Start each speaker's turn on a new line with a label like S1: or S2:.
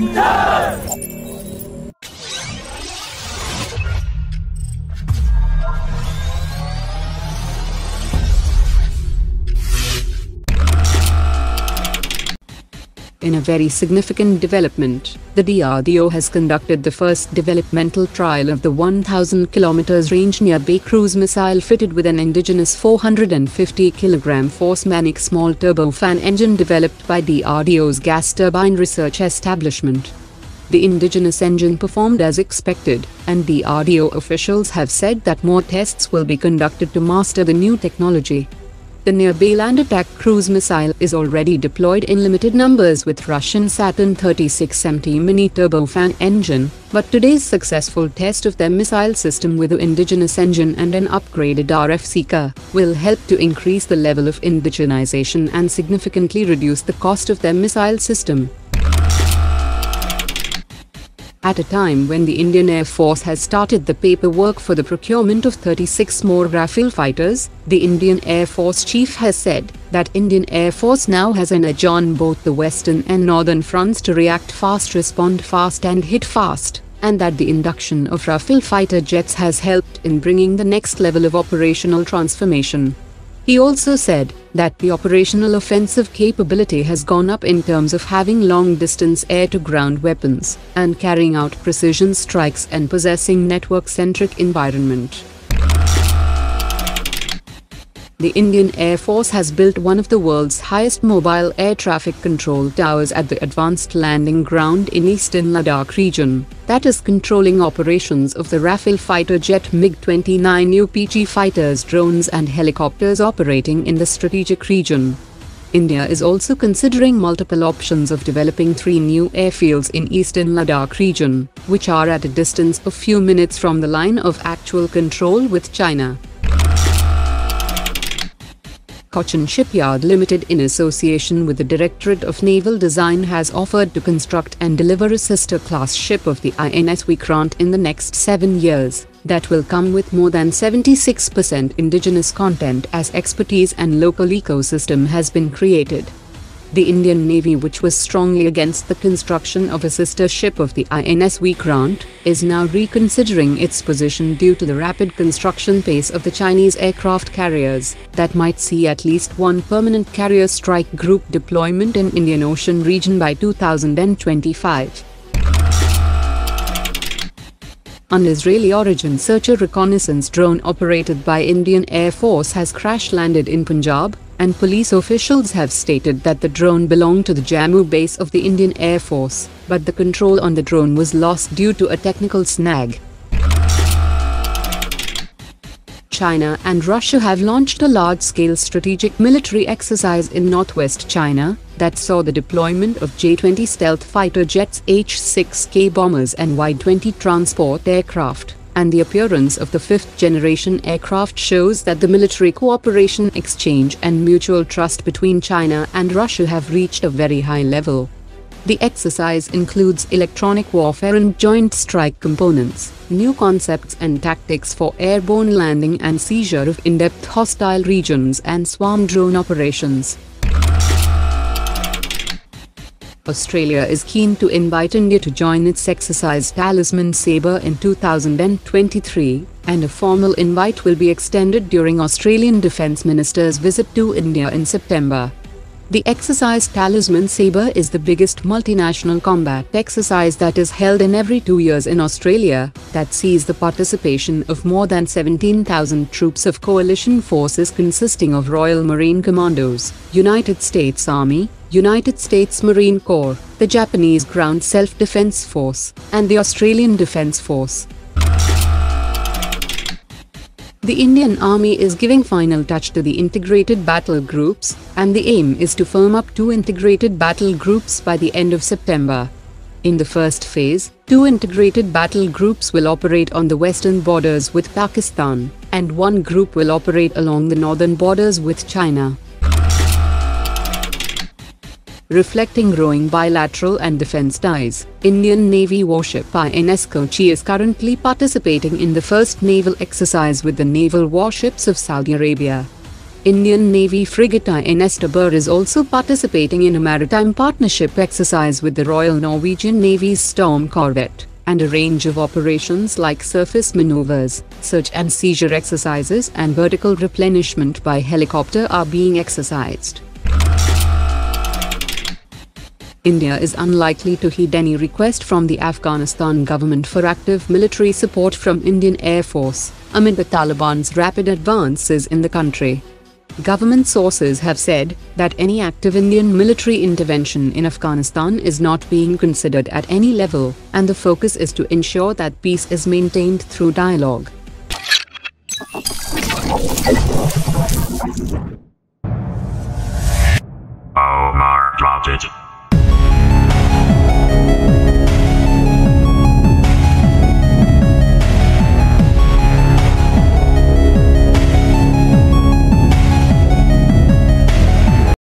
S1: No! In a very significant development, the DRDO has conducted the first developmental trial of the 1000 km range Nirbhay cruise missile fitted with an indigenous 450 kg force Manik small turbofan engine developed by DRDO's gas turbine research establishment. The indigenous engine performed as expected, and DRDO officials have said that more tests will be conducted to master the new technology. The Nirbhay land attack cruise missile is already deployed in limited numbers with Russian Saturn 36MT mini turbofan engine, but today's successful test of their missile system with the indigenous engine and an upgraded RF seeker will help to increase the level of indigenization and significantly reduce the cost of their missile system. At a time when the Indian Air Force has started the paperwork for the procurement of 36 more Rafale fighters, the Indian Air Force chief has said that Indian Air Force now has an edge on both the western and northern fronts to react fast, respond fast and hit fast, and that the induction of Rafale fighter jets has helped in bringing the next level of operational transformation. He also said that the operational offensive capability has gone up in terms of having long-distance air-to-ground weapons and carrying out precision strikes and possessing network-centric environment. The Indian Air Force has built one of the world's highest mobile air traffic control towers at the Advanced Landing Ground in eastern Ladakh region, that is controlling operations of the Rafale fighter jet MiG-29 UPG fighters drones and helicopters operating in the strategic region. India is also considering multiple options of developing three new airfields in eastern Ladakh region, which are at a distance of few minutes from the line of actual control with China. Cochin Shipyard Limited in association with the Directorate of Naval Design has offered to construct and deliver a sister-class ship of the INS Vikrant in the next seven years, that will come with more than 76% indigenous content as expertise and local ecosystem has been created. The Indian Navy which was strongly against the construction of a sister ship of the INS Vikrant, is now reconsidering its position due to the rapid construction pace of the Chinese aircraft carriers, that might see at least one permanent carrier strike group deployment in Indian Ocean region by 2025. An Israeli origin searcher reconnaissance drone operated by Indian Air Force has crash landed in Punjab, and police officials have stated that the drone belonged to the Jammu base of the Indian Air Force, but the control on the drone was lost due to a technical snag. China and Russia have launched a large-scale strategic military exercise in northwest China that saw the deployment of J-20 stealth fighter jets H-6K bombers and Y-20 transport aircraft and the appearance of the fifth-generation aircraft shows that the military cooperation exchange and mutual trust between China and Russia have reached a very high level. The exercise includes electronic warfare and joint strike components, new concepts and tactics for airborne landing and seizure of in-depth hostile regions and swarm drone operations. Australia is keen to invite India to join its exercise Talisman Sabre in 2023, and a formal invite will be extended during Australian Defence Minister's visit to India in September. The exercise Talisman Sabre is the biggest multinational combat exercise that is held in every two years in Australia, that sees the participation of more than 17,000 troops of coalition forces consisting of Royal Marine Commandos, United States Army, United States Marine Corps, the Japanese Ground Self-Defense Force, and the Australian Defense Force. The Indian Army is giving final touch to the integrated battle groups, and the aim is to firm up two integrated battle groups by the end of September. In the first phase, two integrated battle groups will operate on the western borders with Pakistan, and one group will operate along the northern borders with China reflecting growing bilateral and defense ties. Indian Navy warship INS Kochi is currently participating in the first naval exercise with the naval warships of Saudi Arabia. Indian Navy frigate INS Tabar is also participating in a maritime partnership exercise with the Royal Norwegian Navy's Storm corvette, and a range of operations like surface maneuvers, search and seizure exercises and vertical replenishment by helicopter are being exercised. India is unlikely to heed any request from the Afghanistan government for active military support from Indian Air Force, amid the Taliban's rapid advances in the country. Government sources have said that any active Indian military intervention in Afghanistan is not being considered at any level, and the focus is to ensure that peace is maintained through dialogue.